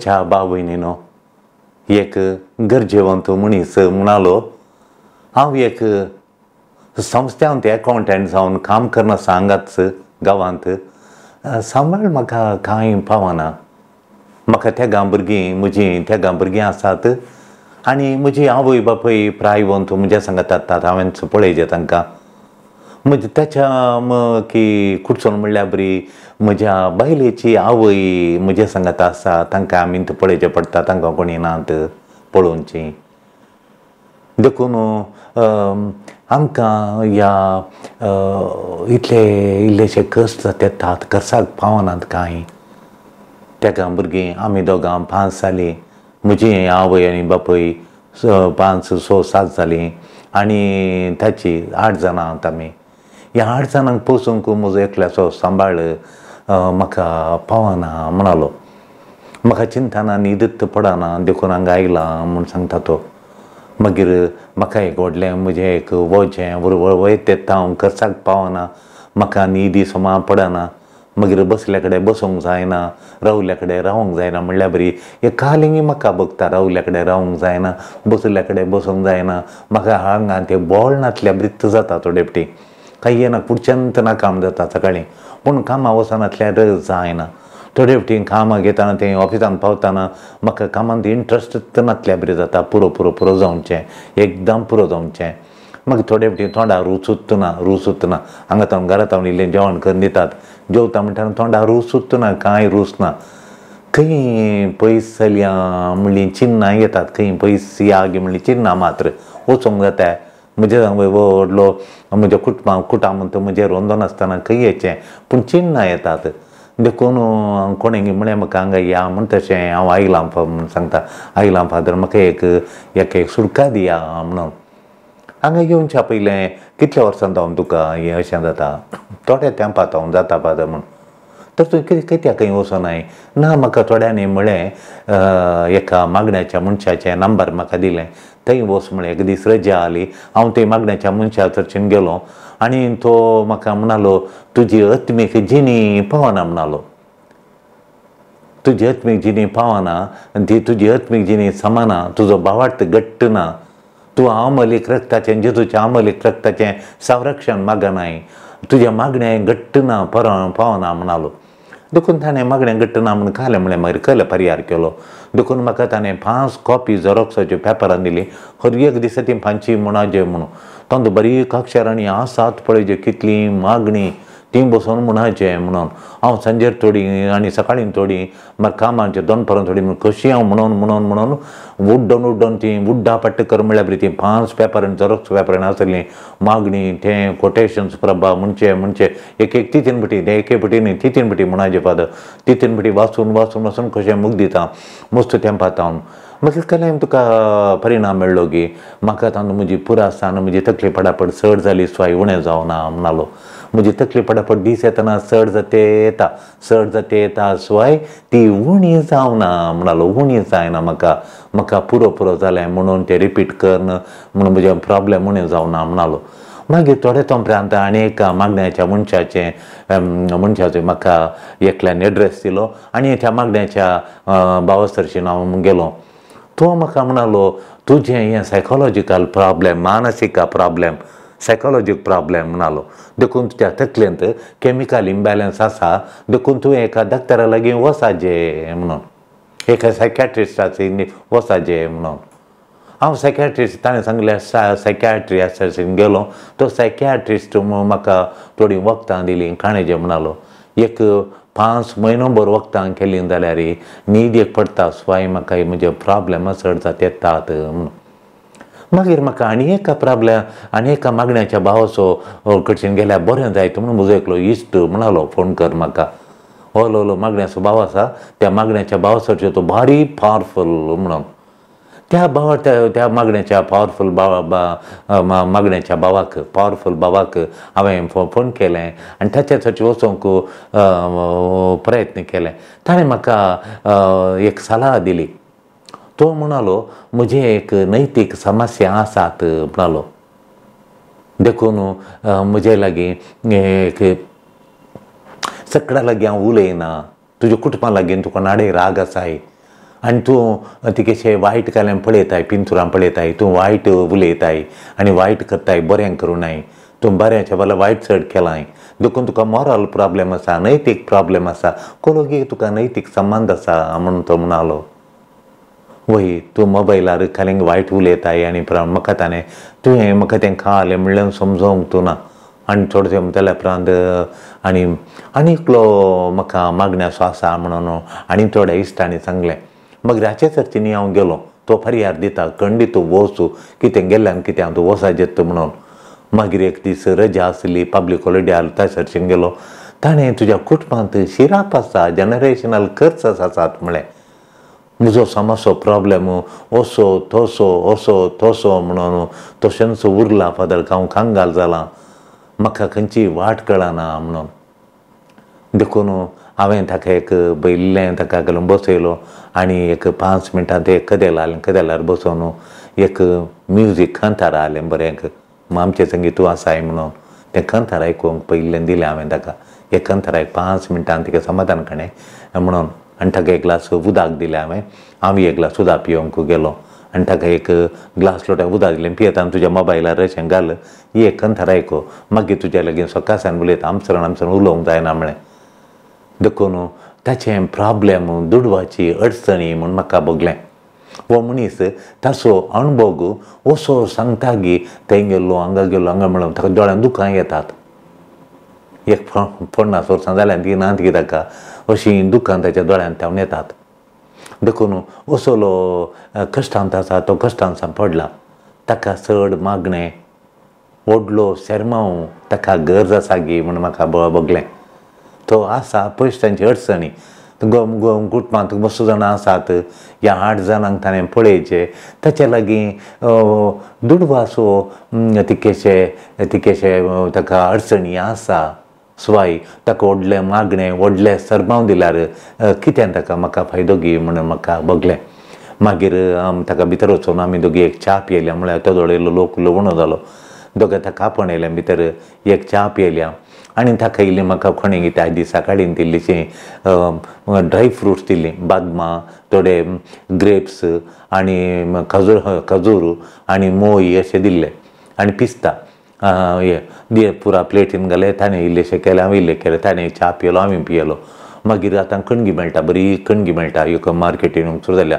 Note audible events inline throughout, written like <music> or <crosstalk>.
त्याच्या भाव भयणीनो एक गरजेवंत मनीस म्हणालो हांव एक संस्थांत अकावंटंट जावन काम करना सांगात गांवांत. सांबाळ म्हाका कांय पावना. म्हाका त्या भुरगीं म्हजीं त्या भुरगीं आसात. आनी म्हजी आवय बापूय प्रायवंत म्हज्या सांगात हांवें पळयचे तांकां. म्हणजे त्याच्या मग की कुडचोन म्हणल्यार बरी म्हज्या बायलेची आवय म्हज्या सांगात आसा तांकां आमी पळयचें पडटा तांकां कोणी नात पळोवची देखून आमकां ह्या इतले इल्लेशे कश्ट येतात कर्साक पावनात कांय तेका भुरगीं आमी दोगां पांच जालीं म्हजी आवय आनी बापूय पांच स सात जालीं आनी ताची आठ जाणां आहात आमी ह्या आठ पोसूंक म्हजो एकल्याचो सांबाळ म्हाका पावना म्हणालो. म्हाका चिंतना न्हीदत पडना देखून हांगा आयला म्हूण सांगता तो. मागीर म्हाका एक व्हडलें म्हजें एक वजें वयत येता हांव खर्चाक पावना म्हाका न्हिदी सोमा पडना. मागीर बसल्या कडेन बसूंक जायना रावल्या कडेन रावूंक जायना म्हणल्यार बरी हे कालिंगी म्हाका बगता रावल्या कडेन रावूंक जायना बसल्या कडेन बसूंक जायना. म्हाका हांगा ते बोळनातल्या ब्रित्त जाता तो डेपटी. काही येना पुडच्यांत ना काम जाता सकाळीं पूण कामां वचनातल्यार जायना थोडे फावटी कामां घेताना तें ऑफिसान पावताना म्हाका कामांत इंट्रस्ट नातल्या बरें जाता पुरो पुरो पुरो जावचें एकदम पुरो जावचें मागीर थोडे फावटी तोंडार रूच ना रूस उरतना हांगा थावन घरा हांव इल्लें जेवण करून दितात जेवता म्हणटा तोंडार रूच ना कांय रूच ना खंय पयस जाल्या म्हणली चिन्नां येतात खंय पयस या गे म्हणली चिन्नां मात्र वचोंक जाता म्हजे व्हडलो म्हज्या कुटुंबा कुटामंत म्हजेर रोंदोन आसतना खंय येचें पूण चिन्नां येतात देखून कोणें म्हळें म्हाका हांगा या म्हण तशें हांव आयलां म्हूण सांगता आयलां फादर म्हाका एक एक एक सुडका दिया म्हणून हांगा येवन पयलें कितल्या वर्सां जावन तुका हें अशें जाता थोड्या तेंपात हांव जाता फादर म्हूण तर तूं कितें कित्याक खंय वचोनाय ना म्हाका थोड्यांनी म्हळें एका मागण्याच्या मनशाचें नंबर म्हाका दिलें। थंय वच म्हळें एक दीस रजा आली हांव थंय मागण्याच्या मनशा थंयच्यान गेलो. आनी तो म्हाका म्हणालो तुजी अत्मेक जिणी पावना म्हणालो. तुजी अत्मेक जिणी पावना आनी ती तुजी अत्मेक जिणी समाना तुजो भावार्थ घट्ट ना. तूं आमलीक रक्ताचें जेजूच्या आमलीक रक्ताचें संरक्षण मागनाय तुज्या मागण्या घट्ट ना पर पावना म्हणालो. देखून ताणें मागणें घट्ट ना म्हूण कालें म्हळें मागीर कले परियार केलो देखून म्हाका ताणें पांच कॉपी झेरॉक्साच्यो पेपरान दिली हर एक दिसा ती पांचशी म्हणा म्हणून तांदूं बारीक अक्षरांनी आसात पळय जे कितली मागणी ती बसून म्हणायचें म्हणून हांव सांजेर थोडी आनी सकाळीं थोडी मागीर कामांचे दोन पर्यंत थोडी कशी हांव म्हणून म्हणून म्हणून उड्डोन उड्डोन ती उड्डा पट्ट कर म्हळ्यार बरी ती पांच पेपरान झरोक्स पेपरान आसली मागणी तें कोटेशन्स प्रभा म्हणचे म्हणचे एक एक तितीन पटी ते एके बटी न्ही तितीन पटी म्हणाचे फादर तितीन पटी वाचून वाचून वाचून कशें मूग दिता मस्त तेंपात हांव मागीर केलें तुका परिणाम मेळ्ळो की म्हाका तांदूं म्हजी पुरासान म्हजी तकली पडापड चड जाली स्वाय उणें जावना म्हणालो म्हजी तकली पडापड दीस येतना चड जाते येता चड जाते येता सुवाय ती उणी जावना म्हणलो उणी जायना म्हाका म्हाका पुरो पुरो जालें म्हणून तें रिपीट करन म्हणून म्हजें प्रॉब्लेम उणें जावना म्हणालो मागीर थोडे तोंपर्यंत आनी एका मागण्याच्या मनशाचें मनशाचो म्हाका एकल्यान एड्रेस दिलो आनी त्या मागण्याच्या बावसरशीन हांव गेलो। तो म्हाका म्हणालो तुजें हें सायकोलॉजिकल प्रॉब्लेम मानसिका प्रॉब्लेम सायकोलॉजीक प्रॉब्लेम म्हणालो देखून तुज्या तकलेंत कॅमिकल इम्बॅलन्स आसा देखून तुवें एका डॉक्टरा लागीं वसाजे म्हणून. एका सायकॅट्रिस्टाचे वसाजे म्हणून. हांव सायकॅट्रिस्ट ताणें सांगलें सायकॅट्री आसा गेलो. तो सायकॅट्रिस्ट म्हाका थोडीं वखदां दिलीं काणेजे म्हणालो. एक पांच म्हयनो भर वखदां केलीं जाल्यार न्हीद एक पडटा स्वाय म्हाका म्हजे प्रॉब्लेम चड जाता येतात म्हणून. मागीर म्हाका आनी एका प्रॉब्लेम आनी एका मागण्याच्या भावाचो कडच्यान गेल्यार बरें जायत म्हणून म्हजो एकलो इश्ट म्हणालो फोन कर म्हाका. होलो ओलो मागण्याचो भाव आसा त्या मागण्याच्या भावाचो तो भारी पावरफूल म्हणून. त्या भावा त्या त्या मागण्याच्या पावरफूल भावा मागण्याच्या भावाक पावरफूल भावाक हांवें फोन केलें आनी ताचे थंयचे वचोंक प्रयत्न केले. ताणें म्हाका एक सलाह दिली. तो म्हणालो म्हजे एक नैतीक समस्या आसात म्हणालो देखून म्हजे लागीं एक सकडा लागीं हांव उलयना तुज्या कुटुंबा लागीं तुका नाडे राग आसाय आनी तूं तिकेशें वायट काल्यान पळयताय पिंतुरां पळयताय तूं वायट उलयताय आनी वायट करताय बरें करूनाय तूं बऱ्याच्या बला वायट चड केलाय. देखून तुका मॉरल प्रॉब्लेम आसा नैतीक प्रॉब्लेम आसा कोलोगी तुका नैतीक संबंद आसा म्हणून तो म्हणालो. वय तूं मोबायलार खालींग वायट उलयताय आनी म्हाका ताणें तुवें म्हाका तें खालें म्हणलें समजोवंक तूं ना। आनी थोडें म्हणटले उपरांत आनी आनी एकलो म्हाका मागण्याचो आसा म्हणून आनी थोड्या इश्टांनी सांगलें। मागीर राचे सर्तीनी हांव गेलो तो फरियार दिता खंडी तूं वचू कितें गेल्यान कितें हांव तूं वसा जेत म्हणून मागीर एक दीस रजा आसली पब्लीक हॉलिडे आसलो त्या सर्चीन गेलो। ताणें तुज्या कुटुंबांत शिराप आसा जनरेशनल कर्स आसात म्हळें म्हजो समस्यो प्रॉब्लेम असो तसो असो तसो म्हणून तशेंच उरला फादर हांव कांगाल जाला म्हाका खंयची वाट कळना म्हणून देखून हांवें ताका एक बैल्लें ताका घालून बसयलो आनी एक पांच मिनटां ते कदेल आलें कदेलार बसोवन एक म्युजीक खंतार आलें बरें आमचें संगीत तूं आसाय म्हणून तें खंतार आयकूंक पयिल्लें दिलें हांवें ताका एक खंतार पांच मिनटां तिका समाधान कणें म्हणून आनी ताका एक ग्लास उदक दिलें हांवें हांव एक ग्लास उदक पिवंक गेलो आनी ताका एक ग्लास लोट्याक उदक दिलें पियेता आनी तुज्या मोबायलार अशें घाल ही एक खंतार आयको मागीर तुज्या लागीं सकाळसान उलयता आमसरण आमसरण उलोवंक जायना म्हळें देखून ताचें प्रॉब्लेम दुडवाची अडचणी म्हूण म्हाका भोगलें हो मनीस ताचो अणभोग असो सांगता की थंय गेल्लो हांगा गेल्लो हांगा म्हणून ताका दोळ्यान दुखां येतात एक फण्णां वर्सां जाल्यार ती ना ती ताका अशीं दुखां ताच्या दोळ्यांत थावन येतात. देखून असलो कश्टांत आसा तो कश्टांसान पडला. ताका चड मागणें व्हडलो शेरमाव ताका गरज आसा गी म्हूण म्हाका बगलें. तो आसा पयस तांची अडचणी कुटुंबांत बसू जाणां आसात ह्या आठ जाणांक ताणें पळयचे. ताचे लागीं दुडवासो तिकेशे तिकेशे ताका अडचणी आसा. स्वाय ताका व्हडलें मागणें व्हडलें सरमाव दिल्यार कितें ताका म्हाका फायदो घे म्हणून म्हाका बगलें? मागीर ताका भितर वचून आमी दोगी एक च्या पियेल्या म्हळ्यार तो दोळेलो लोक लवणो जालो. दोगां ताका आपणयलें भितर एक च्या पियेल्या आनी ताका इल्ली म्हाका कोणें त्या दिसा काडीन दिल्लीशीं ड्राय फ्रुट्स दिल्लीं बादमां थोडे ग्रेप्स आनी खजूर खजूर आनी मोय अशें दिल्ले. आनी पिस्ता. हे दिये पुरा प्लेटीन घाले ताणें इल्लेशें केलें हांवें इल्लें केलें ताणें च्या पियेलो हांवें पियेलो मागीर आतां कणगी मेळटा बरी कणगी मेळटा एक मार्केटीन सुरू जाल्या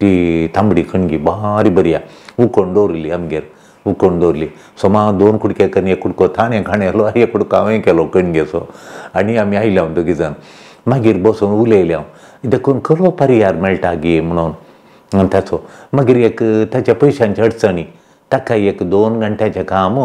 ती तांबडी कणगी बारी बरी आहा उकोण दवरिल्ली आमगेर उकोण दवरली सो मा दोन कुडके करून एक कुडको ताणें खाणेलो एक कुडको हांवें केलो कणगेचो आनी आमी आयले हांव दोगी जाण मागीर बसून उलयले हांव देखून खरो पर्यार मेळटा गे म्हणून ताचो मागीर एक ताच्या पयशांची अडचणी ताका एक दोन घंट्याचें काम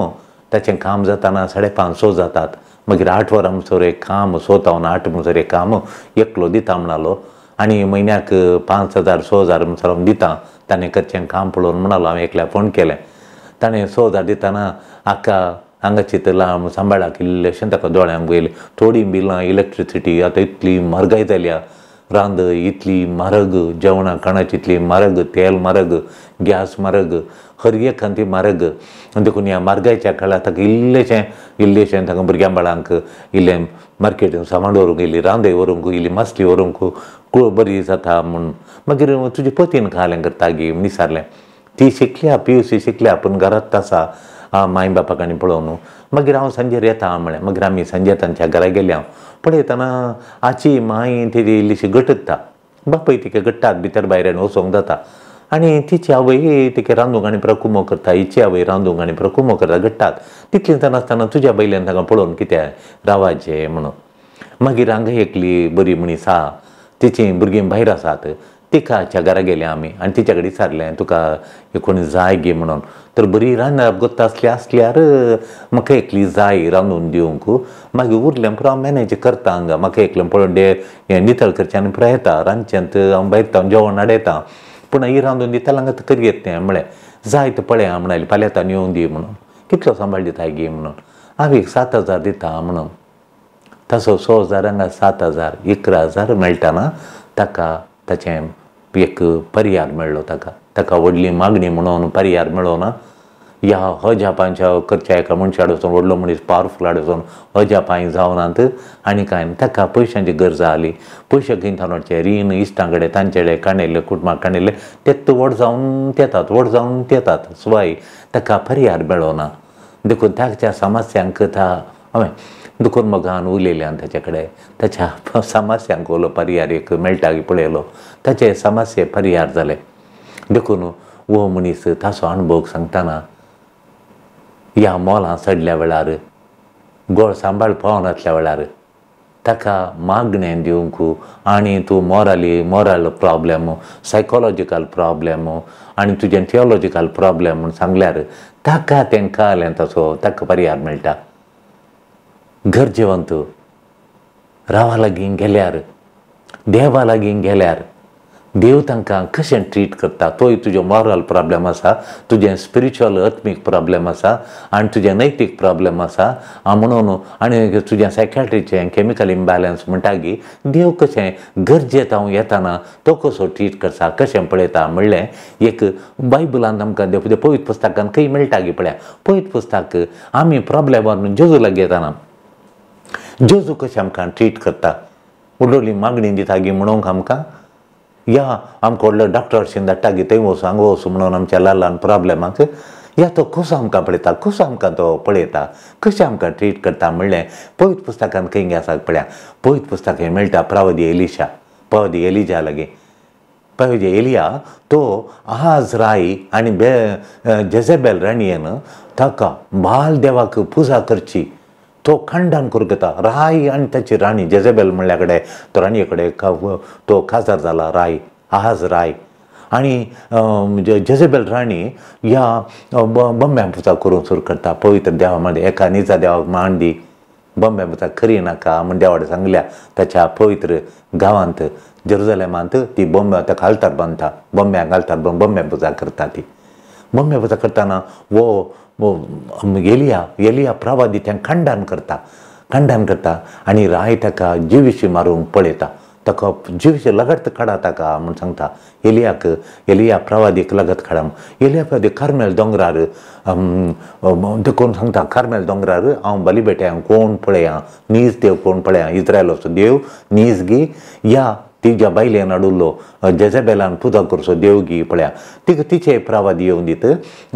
ताचें काम जाताना साडे पांच स जातात. मागीर आठ वरां म्हणसर एक काम सोतावन आठ म्हणसर एक काम एकलो दिता म्हणालो. आनी म्हयन्याक पांच हजार स हजार म्हणसर हांव दिता. ताणें करचें काम पळोवन म्हणालो हांवें एकल्या फोन केलें. ताणें स हजार दिताना आक्का हांगा चिंतलां सांबाळाक इल्लेशें ताका दोळ्यांक पयलें थोडीं बिलां इलेक्ट्रिसिटी आतां इतली म्हारगाय जाल्या रांद इतली म्हारग जेवणां खाणाची इतली म्हारग तेल म्हारग गॅस म्हारग हर एक खांती म्हारग देखून ह्या मार्गाच्या काळांत ताका इल्लेशें इल्लेशें ताका भुरग्यां बाळांक इल्लें मार्केटीन सामान व्हरूंक इल्ली रांदय व्हरूंक इल्ली मासली व्हरूंक कुळ बरी जाता म्हूण मागीर तुजे पतीन खालें करता गे विचारलें ती शिकल्या पी यू सी शिकल्या पूण घरांत आसा माय बापाक आनी पळोवन मागीर हांव सांजेर येता म्हळें मागीर आमी सांजे तांच्या घरा गेले हांव पळयतना आची माय तेजी इल्लीशी गटता बापय तिका गट्टात भितर भायर वचोंक जाता आनी तिची आवय तिका रांदूंक आनी प्रकुमो करता हिची आवय रांदूंक आनी प्रकुमो करता घडटात तितलें जाण तुज्या बैल्यान ताका पळोवन कित्या रावाचें म्हणून. मागीर हांगा एकली बरी मनीस आहा तिची भुरगीं भायर आसात तिकाच्या घरा गेले आमी आनी तिच्या कडेन विचारलें तुका कोणी जाय गे म्हणून. तर बरी रांदप गोत्ता आसली आसल्यार म्हाका एकली जाय रांदून दिवंक. मागीर उरलें पुरो हांव मॅनेज करता हांगा. म्हाका एकलें पळोवन डे हें नितळ करचें आनी पुरो येता रांदचेंत हांव भायर येता जेवण हाडयता पूण ही रांदून दिता हांगा घेत तें म्हळें जाय तर पळय म्हणाली फाल्यां येता येवन दी म्हणून कितलो सांबाळ दिता गे म्हणून हांव एक सात हजार दिता म्हणून तसो स हजार हांगा सात हजार इकरा हजार मेळटाना ताका ताचें एक पर्यार मेळ्ळो ताका ताका व्हडली मागणी म्हणून पर्यार मेळोना या ह्या अजापांच्या करच्या एका मनशा वचून व्हडलो मनीस पावरफूल वचून अजापांय जावनात आनी कांय ताका पयशांची गरज आली. पयशे घेवन थांबचे रीण इश्टां कडेन तांचे कडेन कुटुंबाक काणयल्ले तेत व्हड जावन तेतात व्हड जावन तेतात सुवाय ताका पर्यार मेळोना देखून ताच्या समस्यांक था हांवें दुखून मोगान उलयल्यान ताचे कडेन ताच्या <laughs> समस्यांक उलो पर्यार एक मेळटा पळयलो ताचे समस्ये पर्यार जाले देखून वो मनीस ताचो अणभव सांगतना ह्या मोलां सडल्या वेळार गोळ सांबाळ पावनातल्या वेळार ताका मागणें दिवंक आनी तूं morally moral problem psychological problem आनी तुजें थियोलॉजिकल प्रॉब्लेम म्हूण सांगल्यार ताका तें कळलें तसो ताका पर्यार मेळटा गरजेवंत रावा लागीं गेल्यार देवा लागीं गेल्यार देव तांकां कशें ट्रीट करता? तोय तुजो मॉरल प्रॉब्लेम आसा तुजें स्पिरिच्युअल अत्मीक प्रॉब्लेम आसा आनी तुजें नैतीक प्रॉब्लेम आसा. म्हणून आनी तुजें सायकॅट्रीचें कॅमिकल इम्बॅलन्स म्हणटा की देव कशें गरजेत हांव येताना तो कसो ट्रीट करता कशें पळयता म्हणलें एक बायबलांत आमकां देव पवित पुस्तकांत खंय मेळटा गी पळया. पवित्र पुस्तक आमी प्रॉब्लेमार जेजू लागी येताना जेजू कशें आमकां ट्रीट करता? उडोली मागणी दिता गी म्हणूंक आमकां या आमकां व्हडलो डॉक्टरशीं धाडटा गी थंय वचूं हांगा म्हणून आमच्या ल्हान प्रॉब्लेमाक या तो कसो आमकां पळयता कसो आमकां तो पळयता कशें आमकां ट्रीट करता म्हणलें पवित्र पुस्तकांत खंय आसा पळया. पळयत पुस्तक हें मेळटा प्रवदी एलिशा. प्रवदी एलिजा लागीं. पवदी एलिया तो आज राई आनी बे जेजेबेल राणयेन ताका बाल देवाक पुजा करची. तो खंडन करूं घेता राय आनी ताची राणी जेजेबेल म्हणल्या कडेन तो राणये कडेन तो खासदार जाला राय आहाज राय. आनी जेजेबेल राणी ह्या बंब्या पुजा करूंक सुरू करता. पवित्र देवा मध्ये एका निजा देवाक मांडी. दी बंब्या पुजा खरी नाका म्हण देवाडे सांगल्या ताच्या पवित्र गांवांत जेरुजलेमांत ती बंब्या ताका घालतात बांदता बंब्याक घालतात बंब्या पुजा करता ती. बंब्या पुजा करताना वो एलिया एलिया प्रवादी तें खंडन करता खंडन करता आनी राय ताका जिवीशी मारूंक पळयता ताका जिवीशी लगत काडा ताका म्हूण सांगता एलियाक एलिया प्रवादीक लगत काडा एलिया प्रवादी कार्मेल दोंगरार देखून सांगता कार्मेल दोंगरार हांव बलिबेट्यां कोण पळया नीज देव कोण पळया इस्रायलाचो देव नीज गी या तिच्या बायलेन हाडुल्लो जेजेबेलान पुजा करचो देवगी पळया तिका तिचे प्रवाद येवन दीत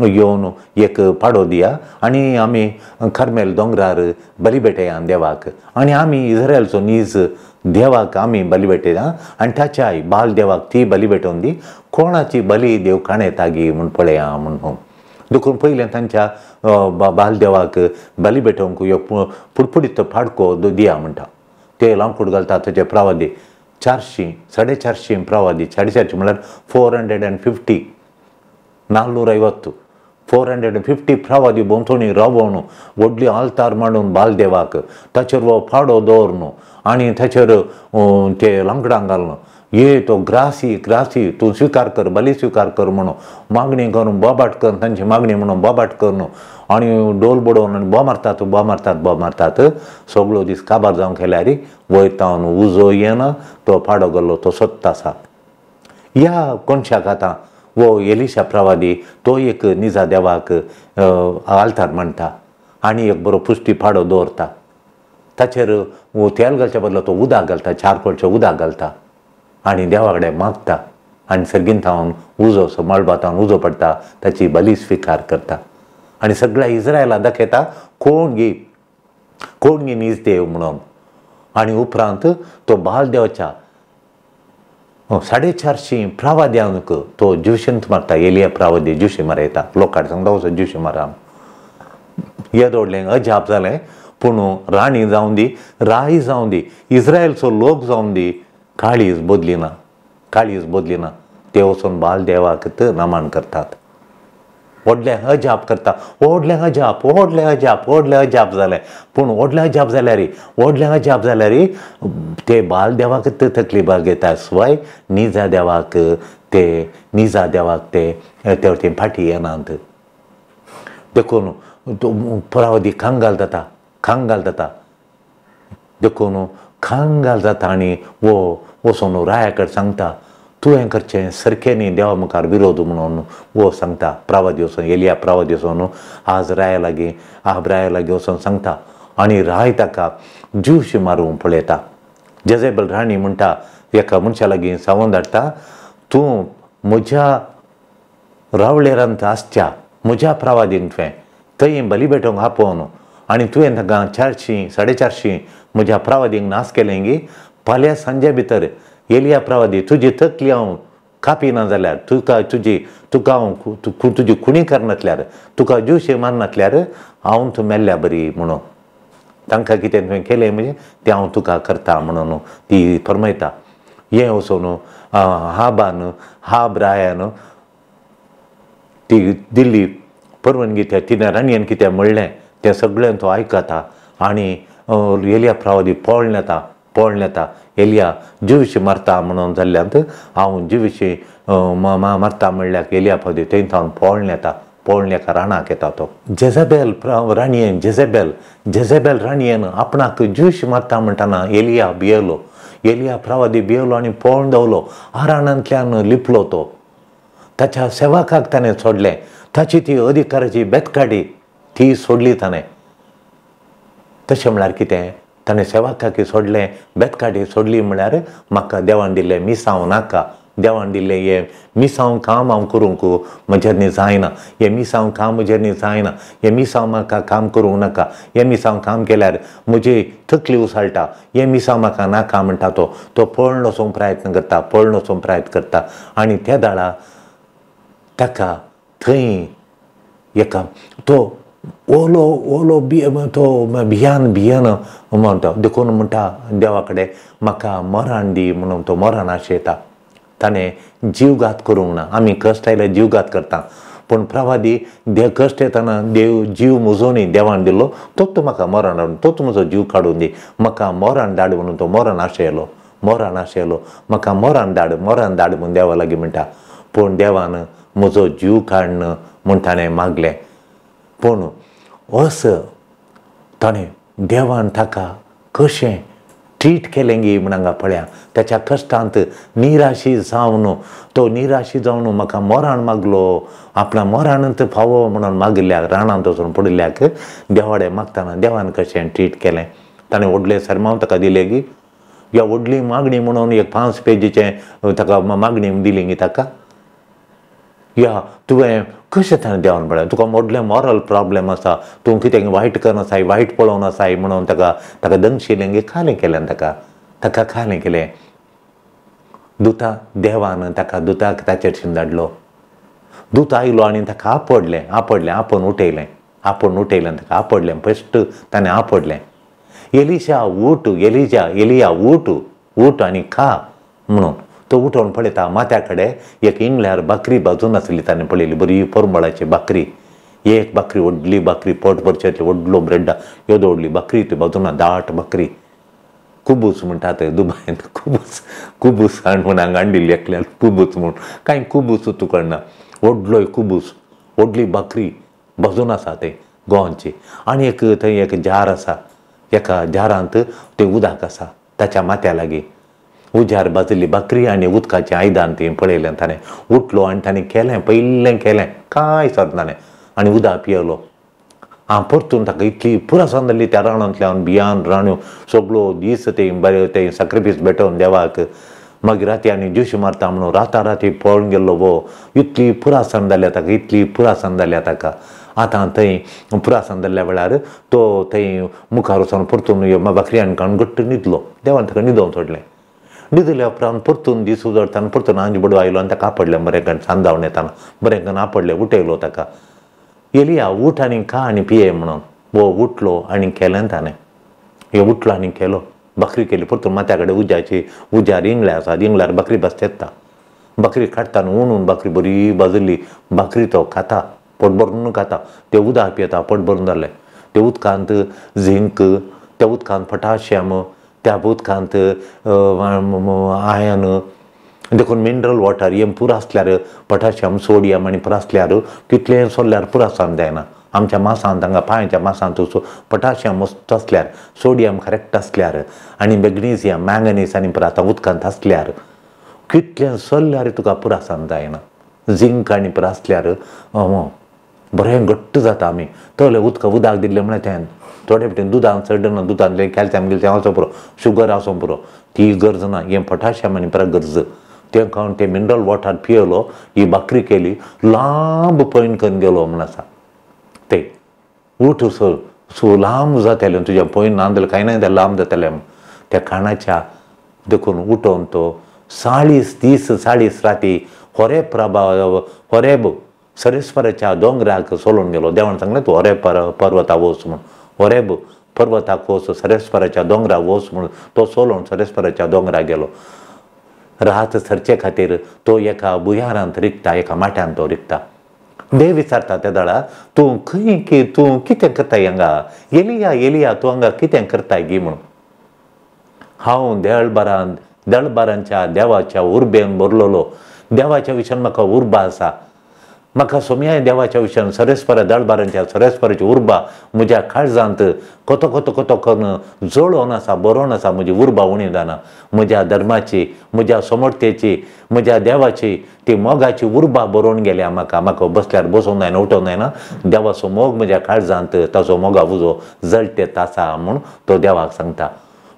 येवन एक पाडो दिया आनी आमी खरमेल दोंगरार बलिबेटया देवाक आनी आमी इस्रायलचो नीज देवाक आमी बली भेटयता आनी ताच्या आई बाल देवाक ती बली भेटोवन दी कोणाची बली देव काणयता तागी म्हूण पळया म्हणून देखून पयलें तांच्या बालदेवाक बली भेटोवंक एक पुडपुडीत फाडको दिया म्हणटा ते लांकूड घालता ताचे प्रवादी चारशीं साडे चारशीं प्रवादी साडे चारशीं म्हळ्यार फोर हंड्रेड एंड फिफ्टी ನಾಲ್ನೂರ ಐವತ್ತು ಫೋರ್ ಹಂಡ್ರೆಡ್ ಫಿಫ್ಟಿ ಪ್ರವಾದಿ ಬೊಂತೋಣಿ रावोवन व्हडली आल्तार मांडून बालदेवाक ताचेर वो फाडो दवरन आनी ताचेर ते लांकडांक घालून ये तो ग्रासी ग्रासी तूं स्विकार कर बली स्विकार कर म्हणून. मागणी करून बोबाट कर तांची मागणी म्हणून बोबाट कर न्हू आनी डोल बुडोवन आनी बो मारतात बो मारतात बो मारतात. सगळो दीस काबार जावंक गेल्यार वयता उजो येना तो फाडो गेल्लो तो सत्त आसा ह्या कोणशाक आतां वो एलिशा प्रवादी तो एक निजा देवाक आल्तार म्हणटा आनी एक बरो पुष्टी फाडो दवरता ताचेर तेल घालच्या बदलो तो उदक घालता चार उदक घालता. आनी देवा कडेन मागता आनी सर्गीन थावन उजो असो मळबातावन उजो पडटा ताची बली स्विकार करता. आनी सगळ्या इस्रायला दाखयता कोण गी कोण गी नीज देव म्हणून? आनी उपरांत तो बाल देवाच्या हो, साडे चारशीं प्रावाद्यांक तो ज्युशंत मारता एलिया प्रावादी ज्युशी मारयता लोकांक सांगता वचो ज्युशी मारा. येदोडलें अजाप जालें पूण राणी जावं दी राय जावं दी इस्रायलचो लोक जावं दी काळीज बदली ना काळीज बदली ना ते वचून बाल देवाक नमन करतात व्हडलें अजाप करता व्हडलें अजाप व्हडलें अजाप व्हडलें अजाप जालें पूण व्हडलें अजाप जाल्यार व्हडलें अजाप जाल्यार ते बाल देवाक तकली बाग घेता स्वय निजा देवाक ते निजा देवाक ते ते फाटी येनात देखून पुरावदी खांगाल जाता खांगाल जाता देखून खांगाल जाता आनी वो वचून राया कडेन सांगता तूं हें करचें सारकें न्ही देवा मुखार विरोध म्हणून वो सांगता प्रावाद वचून एलिया प्रावाद वचून आज राया लागीं आब राया लागीं वचून सांगता आनी राय ताका ज्यूश मारूंक पळयता जेजेबल राणी म्हणटा एका मनशा लागीं सावून धाडटा तूं म्हज्या रावळेरांत आसच्या म्हज्या प्रावादीन तुवें थंय बली भेटोंक आपोवन आनी तुवें ताका चारशीं साडे चारशीं म्हज्या प्रावादींक नास केलें गी फाल्यां सांजे भितर एलिया प्रवादी तुजी तकली हांव कापिना जाल्यार तुका तुजी तुका हांव तुजी खुणी करनातल्यार तुका जोशी मारनातल्यार हांव तूं मेल्ल्या बरी म्हणून. तांकां कितें तुवें केलें म्हणजे तें हांव तुका करता म्हणून ती फर्मयता हें हो वचोन हाबान हाब रायान ती दिल्ली परवानगी त्या तिन्या राणयेन कितें म्हणलें तें सगळें तो आयकता आनी येल्या प्रवादी पळोवन येता पळोवन येता एलिया जिवीशी मरता म्हणून जाल्ल्यांत हांव जिवीशी मरता म्हणल्यार एलिया प्रवादी थंय हांव पळोवन येता पळोवन राणाक येता तो जेझेबेल राणयेन जेझेबेल जेझेबेल राणयेन आपणाक जिवीशी मरता म्हणटाना एलिया भियेलो एलिया प्रवादी भियेलो आनी पळोवन दवलो आराणांतल्यान लिपलो तो ताच्या सेवाकाक ताणें सोडलें ताची ती अधिकाराची बेतकाडी ती सोडली ताणें तशें म्हळ्यार कितें ताणें सेवाकाकी सोडलें बेतकाडी सोडली म्हळ्यार म्हाका देवान दिल्लें मिसांव नाका देवान दिल्लें हें मिसांव काम हांव करूंक न्ही जायना हें मिसांव काम म्हज्यानी जायना हें मिसांव म्हाका काम करूंक नाका हें मिसांव काम केल्यार म्हजी तकली उसळटा हें मिसांव म्हाका नाका म्हणटा तो तो पळण वचूंक प्रयत्न करता पळण वचूंक प्रयत्न करता आनी त्या दाळा ताका थंय एका तो ओलो ओलो बी तो भियान भियान म्हणटा देखून म्हणटा देवा कडेन म्हाका मरण दी म्हणून तो मरण आशयता ताणें जीवघात करूंक ना आमी कश्ट आयल्यार जीवघात करता पूण प्रवादी दे कश्ट येताना देव जीव मुजोनी देवान दिल्लो तोच तूं म्हाका मरण हाडून तोच म्हजो जीव काडून दी म्हाका मरण धाड म्हणून तो मरण आशयलो मरण आशयलो म्हाका मरण धाड मरण धाड म्हूण देवा लागीं म्हणटा पूण देवान म्हजो जीव काडन म्हूण ताणें मागलें पूण अस ताणें देवान ताका कशें ट्रीट केलें गी म्हण हांगा पळया त्याच्या कश्टांत निराशी जावन. तो निराशी जावन म्हाका मरण मागलो. आपणा मरणांत फावो म्हणून मागिल्ल्याक राणांत वचून पडिल्ल्याक देवाडे मागताना देवान कशें ट्रीट केलें? ताणें व्हडलें सरमांव ताका दिलें गी या व्हडली मागणी म्हणून एक पांच पेजीचें ताका मागणी दिली गी ताका? या तुवें कशें ताणें देंवन पळय तुका मोडलें मॉरल प्रॉब्लेम आसा. तूं कितें वायट करनासाय वायट पळोवन आसाय म्हणून ताका ताका दंगशिलें खालें केलें ताका ताका खालें केलें. दुता देवान ताका दुताक ताचेर धाडलो दूत आयलो आनी ताका आपडलें आपडलें आपोवन उठयलें. आपोवन उठयलें ताका आपडलें. फस्ट ताणें आपडलें. एलिशा ऊट एलिजा एलिया उट ऊट आनी खा म्हणून. तो उठोवन पळयता माथ्या कडेन एक इंगल्यार बाकरी बाजून आसली ताणें पळयली बरी परमळाची बाकरी एक बाकरी व्हडली बाकरी पोट भरचेतली व्हडलो ब्रेड्डा येदो व्हडली बाकरी ती बाजून दाट बाकरी कुबूस म्हणटा थंय दुबायन कुबूस कुबूस हाड म्हूण हांगा हाडिल्ली एकल्यार कुबूस म्हूण कांय कुबूस तूं ना व्हडलोय कुबूस व्हडली बाकरी बाजून आसा थंय गोंची आनी एक थंय एक जार आसा एका जारांत तें उदक आसा ताच्या माथ्या लागीं उजार बाजली बकरी आनी उदकाचें आयदान ती पळयलें ताणें उठलो आनी ताणें केलें पयलें केलें कांय सरनालें आनी उदक पियलो हांव परतून ताका इतली पुरासावन जाल्ली त्या राणांतल्यान बियान राण्यो सगळो दीस ते बरें ते सॅक्रिफीस भेटोवन देवाक मागीर राती आनी ज्यूश मारता म्हणून राता राती पळोवन गेल्लो वो इतली पुरासन जाल्या ताका इतली पुरासन जाल्या ताका आतां थंय पुरासन जाल्ल्या वेळार तो थंय मुखार वचोन परतून बकरी आनी काडून घट्ट न्हिदलो देवान ताका न्हिदोवन सोडलें न्हिदल्या उपरांत परतून दीस उजडताना परतून आंज बडो आयलो आनी ताका आपडलें बरें करून सांदावण येताना. बरें करून आपडलें उठयलो ताका. येलिया उठ आनी खा आनी पिये म्हणून. वो उठलो आनी केलें ताणें. हे उठलो आनी केलो. बकरी केली परतून माथ्या कडेन उज्याची उज्यार इंगळे आसा इंगळ्यार बकरी बस येता बकरी काडटा न्हू उणून बकरी बरी बाजली बकरी तो खाता पोट भरून खाता. ते उदक पियेता पोट भरून जालें ते उदकांत झिंक त्या उदकांत पोटाशियम त्या उदकांत आयन देखून मिनरल वॉटर हें पुरो आसल्यार पोटाशियम सोडियम आनी पुरो आसल्यार कितलें सोडल्यार पुरो आसान जायना आमच्या मांसांत हांगा पांयाच्या मांसांत पोटाशियम मस्त आसल्यार सोडियम करेक्ट आसल्यार आनी मॅग्नेशियम मँगनीस आनी पुरो आतां उदकांत आसल्यार कितलें सोल्ल्यार तुका पुरासान जायना. झिंक आनी पुरो आसल्यार बरें घट्ट जाता आमी. तले उदकां उदक दिल्लें म्हळ्यार तें थोडे फावटी दुदान चड दुदांतले कॅल्शियम गिल्शियम असो पुरो. शुगर आसूं पुरो. ती गरज ना हें पोटाशियम आनी परत गरज. तें खावन तें मिनरल वॉटर पियलो ही भाकरी केली लांब पॉयंट करून गेलो म्हण आसा ते उठ सो सो लांब जातालें पॉयंट पयन जाल्यार कांय ना जाल्यार लांब जातालें त्या खाणाच्या देखून उठोवन तो साळीस दीस साळीस राती होरे प्रभाव होरे सरेस्वराच्या दोंगराक सोलून गेलो. देवान सांगलें तूं होरे पर पर्वता वच म्हूण होरेब पर्वताक वच सरेस्वराच्या दोंगराक वच म्हणून तो सोलोन सरेस्वराच्या दोंगराक गेलो राहत सरचे खातीर तो एका बुयारांत रिकता एका माट्यान तो रिकता देव विचारता त्या दळा तूं खंय की तूं कितें करताय हांगा येलिया येलिया तूं हांगा कितें करताय गी म्हणून हांव देळबारांत देळबारांच्या देवाच्या उर्बेन बरलोलो देवाच्या विशयान म्हाका उर्बा आसा म्हाका सोमया देवाच्या विशयान सरेस्परा दळबारांच्या सरेस्पराची उर्बा म्हज्या काळजांत कोतो कोतो कोतो करून जोडोन आसा बरोवन आसा म्हजी उर्बा उणी जाना म्हज्या धर्माची म्हज्या समर्थेची म्हज्या देवाची ती मोगाची उर्बा बरोवन गेल्या म्हाका म्हाका बसल्यार बसूंक जायना उठोवंक जायना देवाचो मोग म्हज्या काळजांत ताचो मोगा उजो जळटे तासा म्हूण तो देवाक सांगता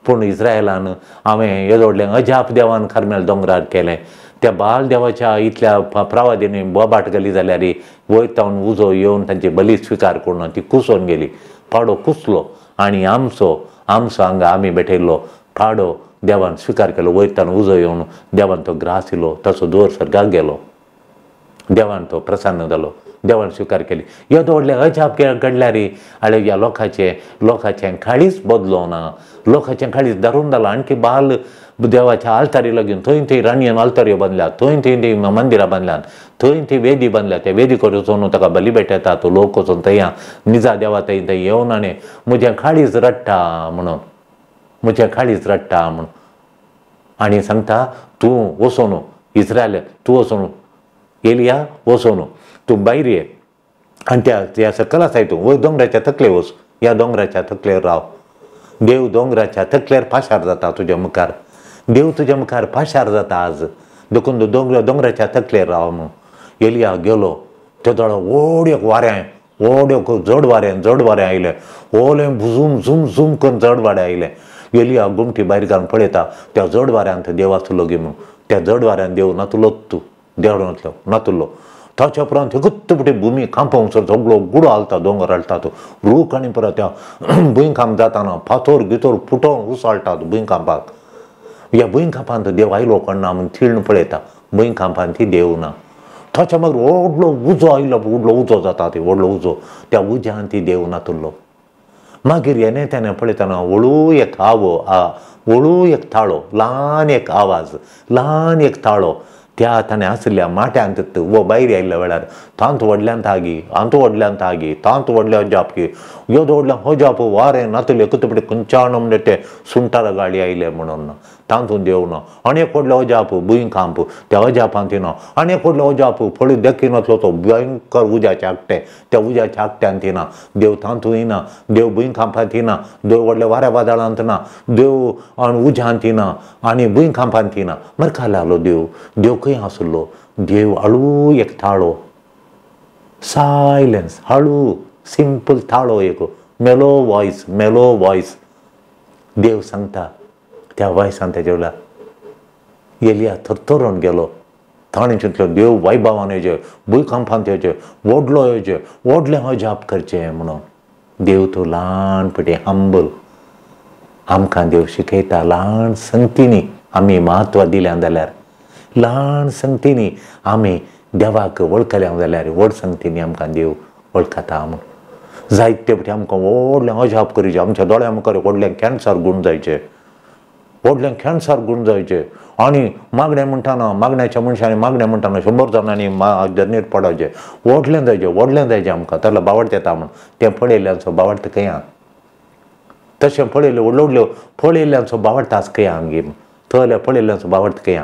पूण इस्रायलान हांवें येदोडलें अजाप देवान खारमेल दोंगरार केलें त्या बालदेवाच्या इतल्या प्रवादीनी बोबाट गेली जाल्यार वयतावन उजो येवन तांची बली स्विकार करून ती कुसोन गेली. फाडो कुसलो आनी आमचो आमचो हांगा आमी बेठयल्लो फाडो देवान स्विकार केलो वयतान उजो येवन देवान तो ग्रास इलो ताचो दोर सर्गाक गेलो. देवान तो प्रसन्न जालो देवान स्विकार केली. येदो व्हडले अजाप घडल्यार आळे ह्या लोकांचे लोकांचें खाळीच बदलो ना. लोकांचें खाळीच धरून जालां आणखी बाल देवाच्या आल्तारी लागून थंय थंय राणयेन आल्ताऱ्यो बांदल्यात थंय थंय थंय मंदिरां बांदल्यात थंय थंय वेदी बांदल्या त्या वेदी वचून ताका बली भेटयता तो लोक वचून थंय निजा देवा थंय थंय येवन आनी म्हजें खाळीच रडटा म्हणून म्हजें खाळीच रडटा म्हणून. आनी सांगता तूं वचून इस्रायल तूं वचून येलिया वचून तूं भायर ये. आनी त्या त्या सकल आसाय तूं. वय दोंगराच्या तकले वच ह्या दोंगराच्या तकलेर राव. देव दोंगराच्या तकलेर पाशार जाता तुज्या मुखार. देव तुज्या मुखार पाशार जाता आज. देखून तूं दोंगर दोंगराच्या तकलेर राव म्हणून येलिया गेलो. ते दळो ओड्योक वाऱ्यां ओड्योक जड वाऱ्यान जड वारें आयलें. ओलें झूम झूम झूम करून जड वारें आयलें. येलिया गुमटी भायर घालून पळयता. त्या जड वाऱ्यांत देव आसलो गी म्हूण त्या जड वाऱ्यान देव नातुलो तूं. देवडो नातलो. नातुल्लो ताच्या उपरांत गुत्तपुटी भुमी खांपोवसर सगळो गुडो हालता दोंगर हालता तो रूख आनी परत त्या भुंयकांप जाताना फातोर गितोर फुटोवन उसळटात भुंयकांपाक ह्या तो देव आयलो कण्णा म्हूण थिळण पळयता भुंयकांपांत ती देव ना ताच्या मागीर व्हडलो उजो आयलो व्हडलो उजो जाता ती व्हडलो उजो त्या उज्यान ती देव ना नातुल्लो मागीर येणे तेणे पळयतना हळू एक आवो आ हळू एक थाळो ल्हान एक आवाज ल्हान एक थाळो त्या ताणें आसल्या माट्यांत वो भायर आयिल्ल्या वेळार तांत व्हडल्यान तागी आंत व्हडल्यान तागी तांत व्हडल्या जापकी योद व्हडल्यान हो जाप वारें नातले कुतपडे खंयच्यान म्हणजे ते सुंटार गाडी आयले म्हणून तांतून देवना आनी व्हडलो अजाप भुंयकांप त्या अजापांत तिनो आनी व्हडलो अजाप फळी देखीनातलो तो भयंकर उज्याचे आकटे त्या उज्याच्या आकट्यान तिना देव तांतू येना देव भुंयकांपांत येना देव व्हडल्या वाऱ्या वादळांत ना देव आनी उज्यांत येना आनी भुंयकांपांत येना मर खाला आलो देव देव खंय आसलो देव हळू एक थाळो सायलेन्स हळू सिंपल थाळो एक मेलो वॉयस मेलो वॉयस देव सांगता त्या वॉयसान तेजे वेळार येलिया थरथरून गेलो. ताणें चिंतलो देव वैभवान येजे भुंयकांपांत येजे व्हडलो येजे व्हडलें जाप करचें म्हणून. देव तूं ल्हानपणी हांबल आमकां देव शिकयता ल्हान संगतीनी आमी म्हत्व दिल्या जाल्यार. ल्हान संगतीनी आमी देवाक वळखल्या जाल्यार व्हड संगतीनी आमकां देव वळखता म्हणून जायते फावटी आमकां व्हडलें अजाप करीचें आमच्या दोळ्या मुखार व्हडलें कॅन्सर गूण जायचें. व्हडलें कॅन्सर गूण जायचे. आनी मागणें म्हणटाना मागण्याच्या मनशांनी मागणें म्हणटाना शंबर जाणांनी जर्नीर पडोवचें व्हडलें जायचें व्हडलें जायचें आमकां. ताका बावडत येता म्हण तें पळयल्ल्याचो बावडता खंय तशें पळयलें व्हडल्यो व्हडल्यो पळयल्ल्याचो बावडता आस खंय आमगे थंय पळयल्ल्याचो बावडता खंय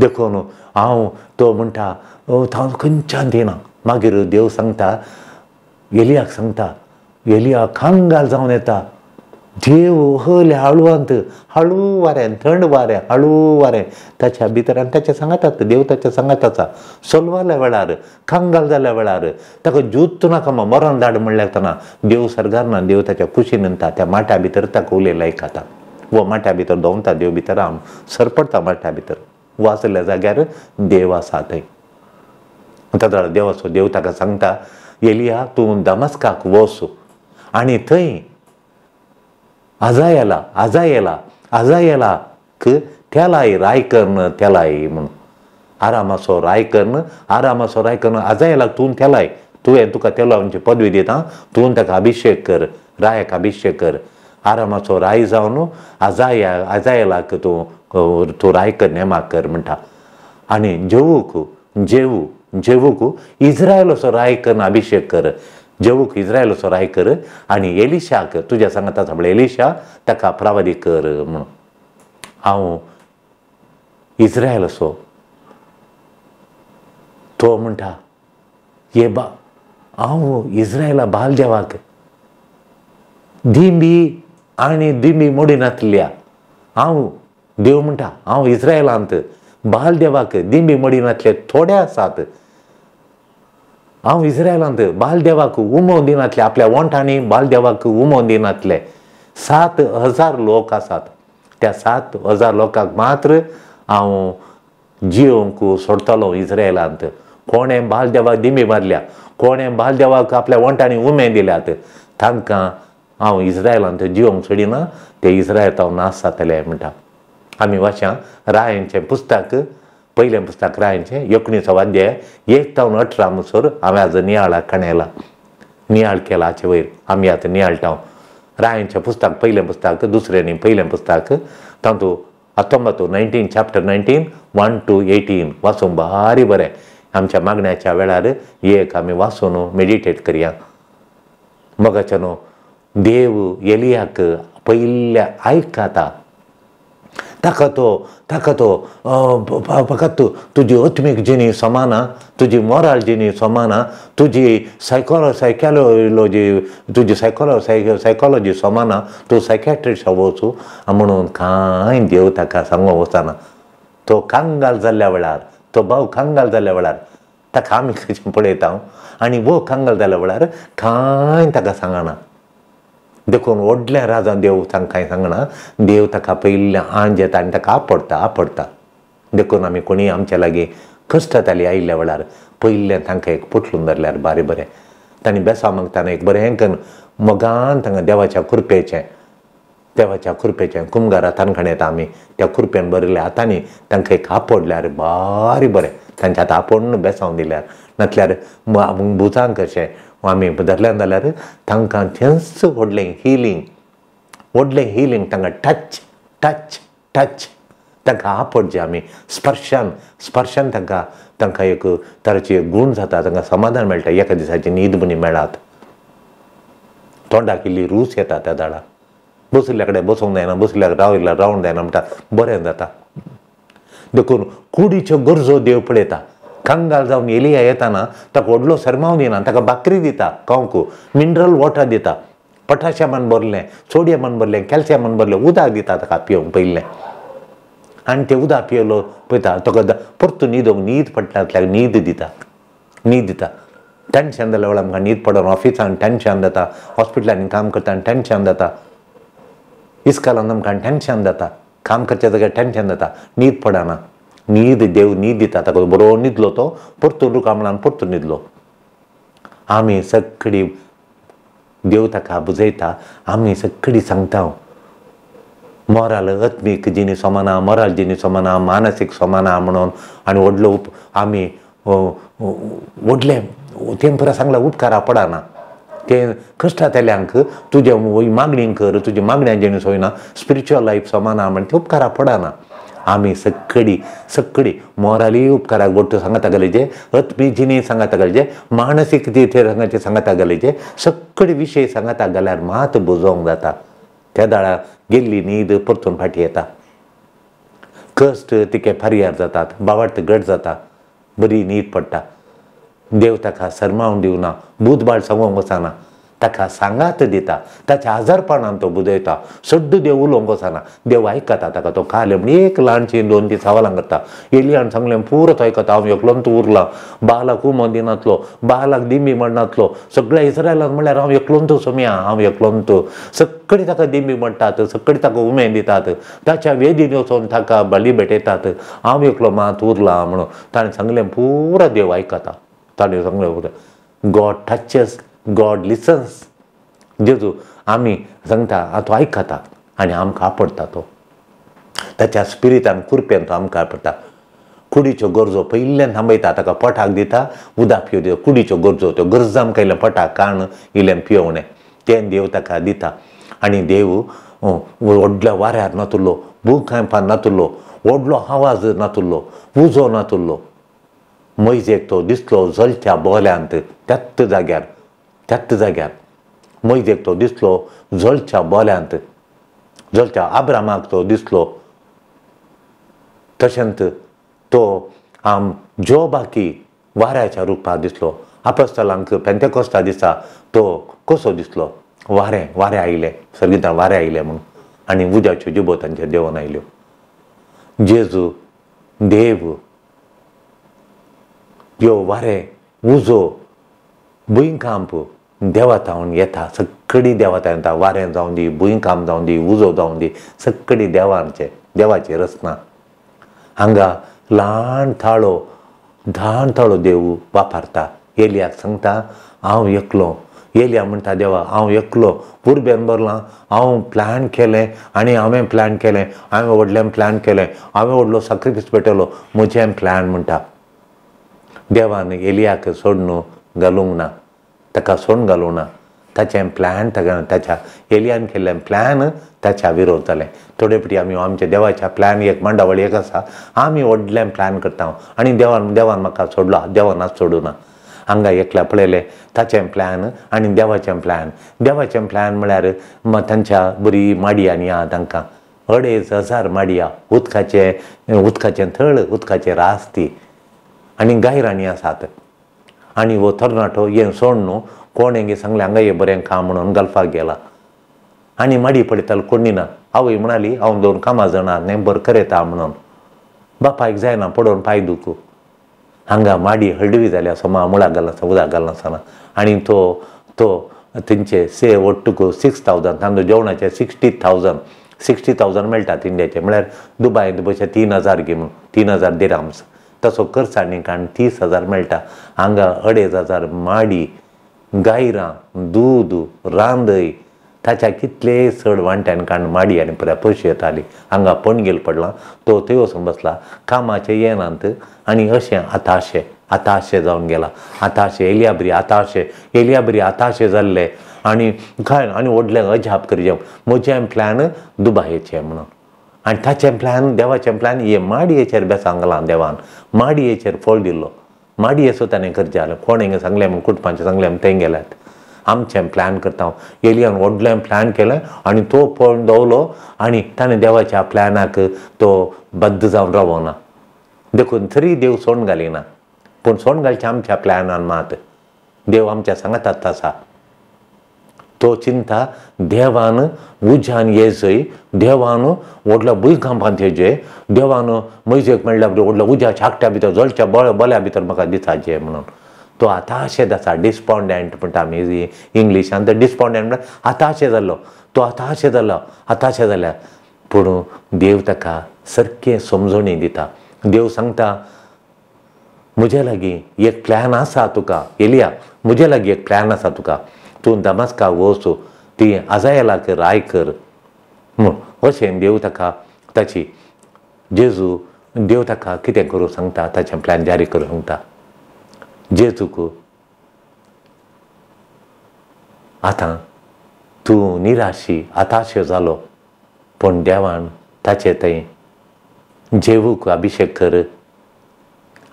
देखून हांव तो म्हणटा हांव खंयच्यान दिना मागीर देव सांगता एलियाक सांगता एलिया खांगाल जावन येता. देव हले हळुवांत हळू वाऱ्यान थंड वाऱ्या हळू वारें ताच्या भितर आनी ताच्या सांगातात देव ताच्या सांगाताचा सोलवाल्या वेळार कांगाल जाल्या वेळार ताका जुत्त नाका मरण धाड म्हणल्यार तेन्ना देव सरगारना देव ताच्या कुशीन त्या माट्या भितर ताका उलयला खाता वो माट्या भितर दोवता देव भितर हांव सरपडता माट्या भितर वाचल्या जाग्यार देव आसा थंय ताका देव असो देव ताका सांगता एलिया तूं दमस्काक वस आनी थंय आजायला आजायला क त्यालाय राय करणं त्यालाय म्हणून आरामासो राय करणं आरामासो राय करणं आजायला तूं त्यालाय तुवें तुका तेला म्हणजे पदवी दिता तूं ताका अभिशेक कर रायाक अभिशेक कर. आरामाचो राय जावन आजाया आजायलाक तूं तूं राय कर नेमाक कर म्हणटा. आनी जेवूक जेवू जेवूक इज्रायल असो राय करून अभिशेक कर. जेवूक इस्रायल असो राय कर आनी एलिशाक तुज्या सांगता म्हळ्यार एलिशा ताका प्रावादी कर म्हणून. हांव इस्रायल असो तो म्हणटा ये बा हांव इस्रायला बाल देवाक दिंबी आनी दिंबी मोडिनातल्या हांव देव म्हणटा हांव इस्रायलांत बाल देवाक दिंबी मोडिनातले थोडे आसात हांव इज्रायलांत बालदेवाक उमो दिनातले आपल्या वोंटांनी बालदेवाक उमो दिनातले. सात हजार लोक आसात. त्या सात हजार लोकांक मात्र हांव जियोंक सोडतलो इज्रायलांत कोणें बालदेवाक दिमी मारल्या कोणें बालदेवाक आपल्या वोंटांनी उमे दिल्यात. तांकां हांव इज्रायलांत जियोंक सोडिना ते इज्रायल हांव नास जातले म्हणटा. आमी वाच्या रायांचें पुस्तक पयलें पुस्तक रायांचें एकुणीसो अध्याय एक तावन अठरा म्हणसर हांवें आज नियाळा कणेला नियाळ केला वयर आमी आतां नियाळटांव रायांचें पुस्तक पयलें पुस्तक दुसरें न्ही पयलें पुस्तक तातूंत हत्तोंबत्तो nineteen chapter nineteen one two eighteen वाचूंक भारी बरें आमच्या मागण्याच्या वेळार एक आमी वाचून मेडिटेट करया मगाच्यानो देव एलियाक पयल्या आयकाता तो ताका तो फकत तुजी अत्मीक जिणी समाना तुजी मॉरल जिणी समाना तुजी सायकोलो सायकॉलॉजी तुजी सायकोलो सायकॉलॉजी समाना तूं सायकॅट्रिस्ट वचू म्हणून कांय देव ताका सांगो वचना तो कांगाल जाल्ल्या वेळार तो भाव कांगाल जाल्ल्या वेळार ताका आमी कशें पळयता आनी वो कांगाल जाल्ल्या वेळार कांय ताका सांगना देखून व्हडल्या राजा देव तांकां सांगना देव ताका पयल्या आंज येता आनी ताका आपडटा आपडटा देखून आमी कोणी आमच्या लागीं कश्टताली आयिल्ल्या वेळार पयलें तांकां एक पुटलून धरल्यार बारें बरें तांणी बेसा मागताना एक बरें हें करून मोगान तांकां देवाच्या कुरपेचें देवाच्या कुरपेचें कुमगार हातान येता आमी त्या कुरपेन बरयल्या हातांनी तांकां एक आपडल्यार बारी बरें तांच्या आतां आपडून बेसावन दिल्यार नातल्यार भुजांक कशें आमी धरल्यान जाल्यार तांकां थंयच व्हडलें हिलींग व्हडलें हिलींग तांकां टच टच टच तांकां आपडचें आमी स्पर्शान स्पर्शान तांकां तांकां एक तरेचे गूण जाता तांकां समाधान मेळटा एका दिसाची न्हीद बनी मेळात तोंडाक इल्ली रूच येता त्या झाडां बसल्या कडेन बसूंक जायना बसल्याक रावयल्यार रावंक जायना म्हणटा बरें जाता देखून कुडीच्यो गरजो देव पळयता कांगाल जावन एलिया येताना ताका व्हडलो सरमाव दिना ताका बाकरी दिता कावंक मिनरल वॉटर दिता पटाशियमान भरलें सोडियमान भरलें कॅल्शियमान भरलें उदक दिता ताका पिवंक पयलें आनी तें उदक पियलो पळयता ताका परतू न्हिदोंक न्हीद पडटातल्याक न्हीद दिता न्हीद दिता टेन्शन जाल्या वेळार आमकां न्हीद पडोन ऑफिसान टेन्शन जाता हॉस्पिटलांनी काम करता आनी टेन्शन जाता इस्कालान आमकां टेन्शन जाता काम करच्या जाग्यार टेन्शन जाता न्हीद पडना न्हीद देव न्ही दिता ताका बरो न्हिदलो तो परतून रुकामणान परतून न्हिदलो आमी सगळी देव ताका बुजयता आमी सगळी सांगता मोराल अत्मीक जिणी सोमाना मोराल जिणी सोमाना मानसीक सोमाना म्हणून आनी व्हडलो उप आमी व्हडले तें परत सांगला उपकारा पडना ते कश्टातेल्यांक तुजे मागणी कर तुज्या मागण्या जिणी सोयना स्पिरिच्युअल लायफ सोमाना म्हण ते उपकारा पडना आमी सगळी सगळी मोराली उपकाराक बोट सांगता गलेजे अत्मिजीनी सांगता गलेजे मानसीक तिथे सांगाचे सांगता गलेजे सगळे विशय सांगता गेल्यार मात बुजोवंक जाता. त्या दाळा गेल्ली न्हीद परतून फाटी येता. कश्ट तिके फारयार जातात बावार्थ घट जाता बरी न्हीद पडटा. देव ताका सरमावन दिवना बुधबाळ सांगूंक वचना ताका सांगात दिता ताच्या आजारपणान तो बुदयता सड्ड देव उलोवंक वचना देव आयकता ताका तो खाले म्हण एक ल्हानशी दोन ती सवालां करता एलियान सांगलें पुरो आयकता हांव एकलोंत उरला बालाक उमो दिनातलो बालाक दिमी म्हणनातलो सगळ्या इस्रायलान म्हणल्यार हांव एकलोंत सोम्या हांव एकलोंत सगळीं ताका दिमी म्हणटात सगळीं ताका उमेद दितात ताच्या वेदीन वचोन ताका बली भेटयतात हांव एकलो मात उरला म्हणून ताणें सांगलें पुरो देव आयकता ताणें सांगलें गॉड टचेस गॉड लिसन्स जेजू आमी सांगता तो आयकता आनी आमकां आपडटा तो. ताच्या स्पिरितान कुरप्यान तो आमकां आपडटा कुडीच्यो गरजो पयल्यान थांबयता ताका पोटाक दिता उदक पियो दिता. कुडीच्यो गरजो त्यो गरजा आमकां इल्लें पोटाक काण इल्लें पियोवणें. तें देव ताका दिता. आनी देव व्हडल्या वाऱ्यार नातुल्लो भूकंपान नातुल्लो व्हडलो आवाज नातुल्लो उजो नातुल्लो मैजेक तो दिसलो जलच्या बोल्यांत त्याच जाग्यार त्याच जाग्यार मैदेक तो दिसलो जलच्या बोल्यांत जलच्या आब्रामाक तो दिसलो. तशेंत तो आम जोबाकी वाऱ्याच्या रुपांत दिसलो. आप्रस्तलांक पेंतेकोस्ता दिसा तो कसो दिसलो? वारें वारें आयलें सर्गितां वारें आयलें म्हणून आनी उज्याच्यो जिबो तांचेर देंवन आयल्यो. जेजू देव ह्यो वारें उजो देवा देवातावन येता सगळीं देवाता येता. वारें जावं दी भुंयकाम जावं दी उजो जावं दी सगळीं देवांचे देवाची रचना. हांगा ल्हान थाळो ल्हान थाळो देव वापरता. एलियाक सांगता हांव एकलो. एलिया म्हणटा देवा हांव एकलो. पुरबेन बरलां हांव प्लॅन केलें आनी हांवें प्लॅन केलें हांवें व्हडलें प्लॅन केलें हांवें व्हडलो सॅक्रिफीस पेटयलो म्हजें प्लॅन म्हणटा. देवान एलियाक सोडणू घालूंक ना. ताका सोडून घालूंक ना ताचें प्लॅन ताका ताच्या एलियान केल्लें प्लॅन ताच्या विरोध जालें थोडे पटी आमी आमच्या देवाच्या प्लॅन एक मांडावळी एक आसा आमी व्हडलें प्लॅन करता. आनी देवान देवान म्हाका सोडलो. देवानाच सोडूं ना हांगा एकल्या पळयलें ताचें प्लॅन आनी देवाचें प्लॅन देवाचें प्लॅन म्हळ्यार तांच्या बरी माडी आनी आहा तांकां. अडेज हजार माडया. उदकाचें उदकाचें थळ उदकाचें रास ती आनी गायराणी आसात आनी वो तरणाटो हें सोड न्हू कोण हेंगे सांगलें हांगा ये बरें खा म्हणून गल्फाक गेला. आनी माडी पळयतालो कोणी ना आवय म्हणाली हांव दोन कामां जाणा नाही बरें करयता म्हणून. बापायक जायना पडोवन पांय दुखू. हांगा माडी हळडवी जाल्या सोमा मुळा घालना उदक घालनासतना आनी तो तो तेंचे से ओट्टुकू सिक्स थावजंड तांदूळ जेवणाचे सिक्स्टी थावजंड सिक्स्टी थावजंड मेळटात इंडियाचे. म्हळ्यार दुबायन पयशे तीन हजार घे म्हणून तीन हजार दिराम्स. तसो करसाणी काण तीस हजार मेळटा. हांगा अडेज हजार माडी गायरां दूद रांदय ताच्या कितले चड वांट्यान काण माडी आनी पुऱ्या पयशे येताली. हांगा पणगेल पडला. तो थंय वचून बसला. कामाचें येनात आनी अशें आताशें आताशें जावन गेला. आताशें एलिया बरी आताशें एलिया बरी आताशें जाल्ले. आनी काय आनी व्हडलें अजाप करचें म्हजें प्लॅन दुबायेचें म्हणून. आनी ताचें प्लॅन देवाचें प्लॅन हे माडयेचेर बेसांगलां देवान माडयेचेर फोल दिल्लो माडयेसो ताणें करचें जालें कोण हिंगा सांगलें म्हूण कुटपांचें सांगलें म्हूण थंय गेल्यात आमचें प्लॅन करता हांव एलियान व्हडलें प्लॅन केलें आनी तो पळोवन दवरलो आनी ताणें देवाच्या प्लॅनाक तो बद्द जावन रावना देखून तरी देव सोंड घालिना पूण सोंड घालचें आमच्या प्लॅनान मात देव आमच्या सांगातात आसा तो चिंता देवान उज्यान येजय देवान व्हडल्या भुंयकांपांत येजय देवान मैजेक म्हणल्या व्हडल्या उज्या छाकट्या भितर जळच्या बळ बल्या भितर म्हाका दिसाचें म्हणून तो आताशें आसा डिस्पॉन्डंट म्हणटा आमी इंग्लिशान तर डिस्पॉन्डंट म्हणटा आतांशें जाल्लो तो आतांशें जालो आतांशें जाल्या पूण देव ताका सारकें समजणी दिता देव सांगता म्हजे लागीं एक प्लॅन आसा तुका एलिया म्हजे लागीं एक प्लॅन आसा तुका तूं दमास्का वच ती आजायलाक राय कर म्हूण अशें देव ताका ताची जेजू देव ताका कितें करूं सांगता ताचें प्लॅन जारी करूं सांगता. जेजूक आतां तूं निराशी आताशें जालो पूण देवान ताचे थंय जेवूक अभिशेक कर.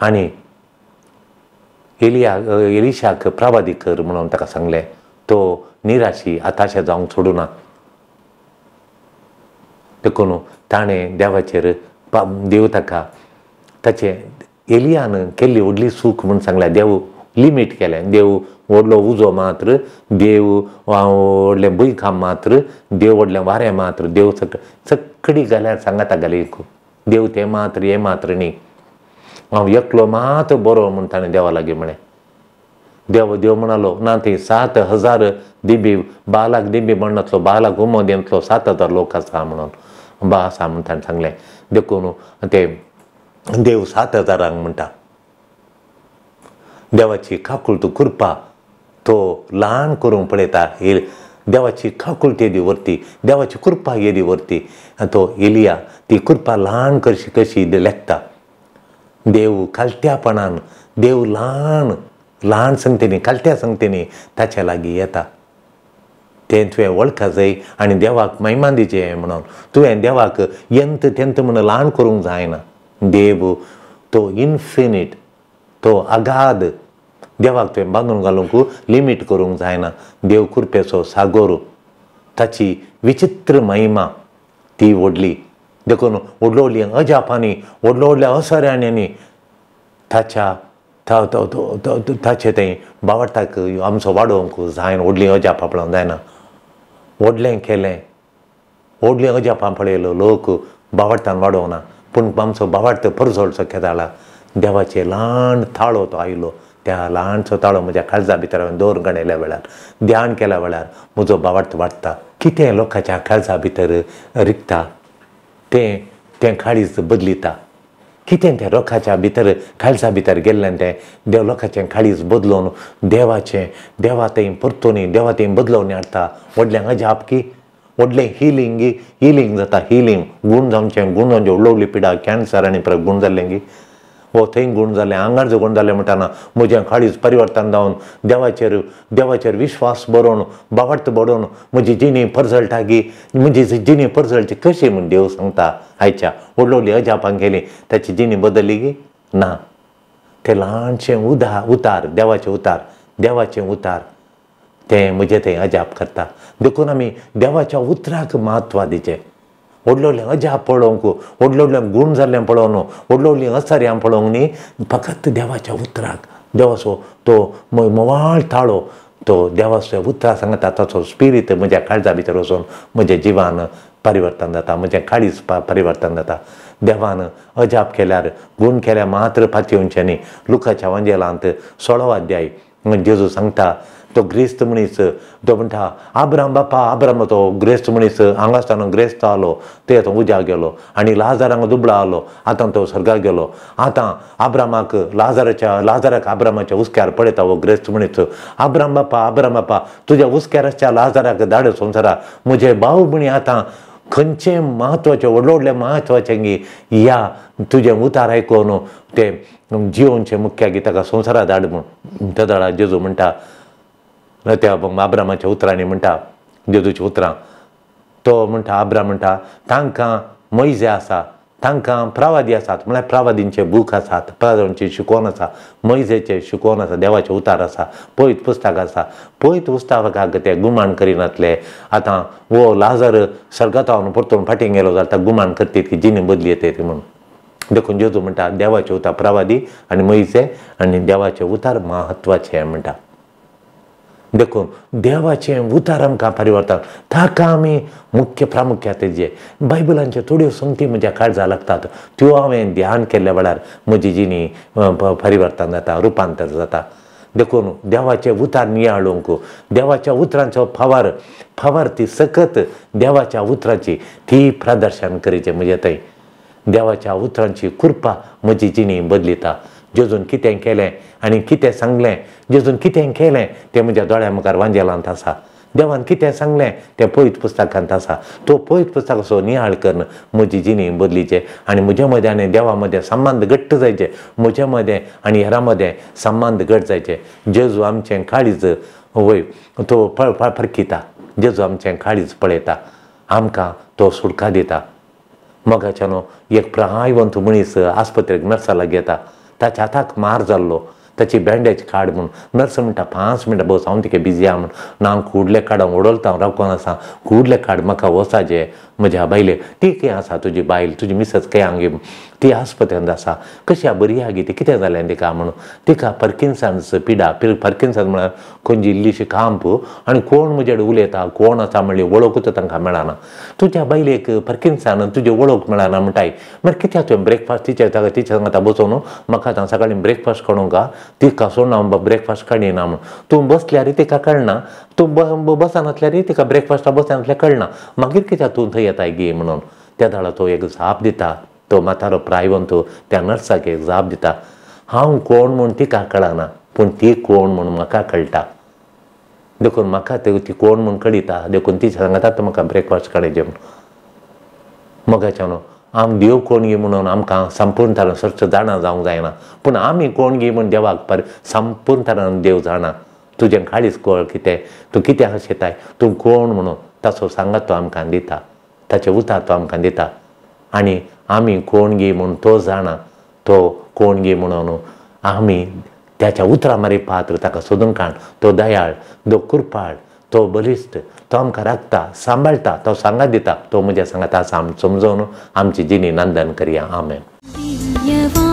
आनी एलिया एलिशाक प्रवादी कर म्हणून ताका सांगलें. तो निराशी आताशें जावंक सोडूना देखून ताणें देवाचेर देव ताका ताचे एलियान केल्ली व्हडली सूख म्हूण सांगल्या देव लिमीट केलें देव व्हडलो उजो मात्र देव व्हडलें भुंयकाम मात्र देव व्हडलें वारें मात्र देव सक सकडी जाल्यार सांगाता घाली देव तें मात्र हें मात्र न्ही हांव एकलो मात बरो म्हूण ताणें देवा लागीं म्हळें देव देव म्हणालो ना ते सात हजार दिबी बालाक दिबी म्हणतलो बालाक उमो येतलो सात हजार लोक आसा म्हणून. बा आसा म्हण ताणें सांगलें. देखून ते देव सात हजारांक म्हणटा देवाची काकुळत कृपा तो ल्हान करूंक पळयता हे देवाची काकुळ येदी वरती देवाची कृपा येदी वरती तो एलिया ती कृपा ल्हान कशी कशी लेखता. देव कालत्यापणान देव ल्हान ल्हान संगतेनी कालत्या संगतेनी ताच्या लागीं येता तें तुवें वळखा जाय आनी देवाक महिमान दिचें म्हणून तुवें देवाक यंत तेंत म्हणून ल्हान करूंक जायना देव तो इन्फिनीट तो अगाध देवाक तुवें बांदून घालूंक लिमीट करूंक जायना देव कुरपेचो सागोर ताची विचित्र महिमा ती व्हडली देखून व्हडलो व्हडली अजापांनी व्हडलो व्हडल्या असऱ्यांनी ताच्या ताचे तें बावटाक आमचो वाडोवंक जायन व्हडलीं अजा आपणाक जायना व्हडलें केलें व्हडलीं अजा पळयलो लोक बावटान ना पूण आमचो बावाट परजोडचो जाला देवाचे ल्हान थाळो तो आयलो त्या ल्हानसो ताळो म्हज्या काळजा भितर हांवें दोर गणयल्या वेळार ध्यान केल्या वेळार म्हजो बावट वाडटा कितें लोकांच्या काळजा भितर रिकता तें तें काळीज बदलिता कितें तें रोखाच्या भितर काळजा भितर गेल्लें तें देव लोकांचें काळीज बदलोवन देवाचें देवा थंय परतोनी देवा थंय बदलोवन हाडटा व्हडलें अजाप की व्हडलें हिलींग हिलींग जाता हिलींग गूण जावचें गूण जावचे व्हडलो व्हडली पिडा कॅन्सर आनी गुण गूण जाल्लें गी हो थंय गूण जालें आंगार जो जालें म्हणटाना म्हजें काळीज परिवर्तन जावन देवाचेर देवाचेर विश्वास बरोवन बावट बरोवन म्हजी जिणी परजळटागी म्हजी जिणी परजळची कशी म्हूण देव सांगता? आयच्या व्हडलो व्हडली अजापांक गेली ताची जिणी बदलली गी? ना. तें ल्हानशें उदा उतार देवाचें उतार देवाचें उतार. तें म्हजें थंय अजाप करता. देखून आमी देवाच्या उतराक म्हत्व दिचें. व्हडलो व्हडलें अजाप पळोवंक व्हडलो व्हडलें गूण जाल्लें पळोवन व्हडलो व्हडलीं असर्यां पळोवंक न्ही फकत देवाच्या उतराक देवाचो तो मोवाळ ताळो तो देवाचो उतरा सांगता ताचो स्पिरीत म्हज्या काळजा भितर वचून म्हज्या जिवान परिवर्तन जाता म्हजें काळीज परिवर्तन जाता देवान अजाप केल्यार गूण केल्यार मात्र पातयेवचें न्ही लुकाच्या वांजेलांत सोळो अध्याय जेजू सांगता तो ग्रेस्त मनीस तो म्हणटा आब्राम बापा आब्राम तो ग्रेस्त मनीस हांगासतना ग्रेस्त आलो ते आतां उज्या गेलो आनी लाजारांक दुबळा आलो आतां तो सर्गाक गेलो आतां आब्रामाक लाजाराच्या लाजाराक आब्रामाच्या उस्क्यार पळयता हो ग्रेस्त मनीस आब्राम बापा आब्राम बापा तुज्या उस्क्याराच्या लाजाराक धाड संवसारा म्हजे भाव भणी आतां खंयचें म्हत्वाचे व्हडले व्हडले म्हत्वाचें गी ह्या तुजें उतार आयकोन ते जिवनचें मुख्या गी ताका संवसारा धाड म्हूण त्या धाडा जेजू म्हणटा त्या आब्रामाच्या उतरांनी म्हणटा जेजूची उतरां. तो म्हणटा आब्राम म्हणटा तांकां मैजे आसा तांकां प्रवादी आसात म्हळ्यार प्रावादींचे बूक आसात प्रवादींचे शिकोवन आसा मैजेचे शिकोवन आसा देवाचे उतार आसा पयत पुस्तक आसा. पयत पुस्तकाक ते गुमान करिनातले. आतां वो लाजर सर्गतावन परतून फाटीं गेलो जाल्यार गुमान करतात की जिणी बदली येते म्हणून. देखून जेजू म्हणटा देवाचे उतार प्रवादी आनी मैजे आनी देवाचे उतार म्हत्वाचे म्हणटा. देखून देवाचें उतार आमकां परिवर्तन? ताका आमी मुख्य प्रामुख्यान तेजे बायबलांच्यो थोड्यो संगती म्हज्या काळजा लागतात. त्यो हांवें ध्यान केल्ल्या वेळार म्हजी जिणी परिवर्तन जाता रुपांतर जाता. देखून देवाचे उतार नियाळूंक देवाच्या उतरांचो फावार फावार ती सकत देवाच्या उतरांची ती प्रदर्शन करीचे म्हजे थंय देवाच्या उतरांची कृपा म्हजी जिणी बदलिता. जेजून कितें केलें आनी कितें सांगलें? जेजून कितें केलें? तें म्हज्या दोळ्या मुखार वांजेलांत आसा. देवान कितें सांगलें? तें पळयत पुस्तकांत आसा. तो पळयत पुस्तकाचो नियाळ करन म्हजी जिणी बदलीचे आनी म्हजे मदें आनी देवा मदें संबंद घट्ट जायचे. म्हजे मदें आनी हेरां मदें संबंद घट जायचे. जेजू आमचें काळीज वय तो फळ फरकिता. जेजू आमचें काळीज पळयता. आमकां तो सुडका दिता. मोगाच्यान एक प्रहायवंत मनीस आस्पत्रेक नर्सा घेता येता ताच्या हाताक मार जाल्लो ताची बँडेज काड म्हूण नर्स म्हणटा पांच मिनटां बस हांव तिका बिजी आहा म्हणून. ना हांव कुडले काड हांव ओडोलता हांव रावकोन आसा कुडले काड म्हाका वसाचे म्हज्या बायले ती कितें आसा तुजी बायल तुजी मिसस खंय हांगे ती आस्पत्र्यांत आसा कशी बरी आगी ती कितें जालें तिका म्हणून? तिका पर्किन्सन्स पिडा पर्किन्सन्स म्हळ्यार खंयची इल्लीशी कांप आनी कोण म्हजे कडेन उलयता कोण आसा म्हणली वळखूच तांकां मेळना. तुज्या बायलेक पर्किन्सान तुजी वळख मेळना म्हणटाय मागीर कित्याक तुवें ब्रेकफास्ट टिचर ताका टिचर सांगता बसोवन म्हाका आतां सकाळीं ब्रेकफास्ट काडूंक का? तिका सोडना ब्रेकफास्ट काडिना म्हूण तूं बसल्यार तिका कळना तूं बसनासल्यार तिका ब्रेकफास्टा बसनासल्यार कळना मागीर कित्याक तूं थंय येताय गे म्हणून? त्या धाडा तो एक जाप दिता. तो म्हातारो प्रायवंत त्या नर्साक एक जाप दिता. हांव कोण म्हूण तिका कळना पूण ती कोण म्हूण म्हाका कळटा. देखून म्हाका ती कोण म्हूण कळिता देखून ती सांगता म्हाका ब्रेकफास्ट काडचे मगाच्या न्हू आम देव कोण गे म्हणून आमकां संपूर्ण तरान स्वच्छ जाणा जावंक जायना. पूण आमी कोण गे म्हूण देवाक पर संपूर्ण तरान देव जाणा. तुज्यान काळीच कळ कितें तूं कितें शेताय तूं कोण म्हणून ताचो सांगात तो आमकां दिता ताचें उतार तो आमकां दिता आनी आमी कोण गे म्हूण तो जाणा तो कोण गे म्हणून आमी त्याच्या उतरा मारी पात्र ताका सोदून काण तो दयाळ तो कृपाळ तो बलिश्ट तो आमकां राखता सांबाळटा तो सांगात दिता तो म्हज्या सांगात आसा आमी समजोवन आमची जिणी नंदन करया आमेन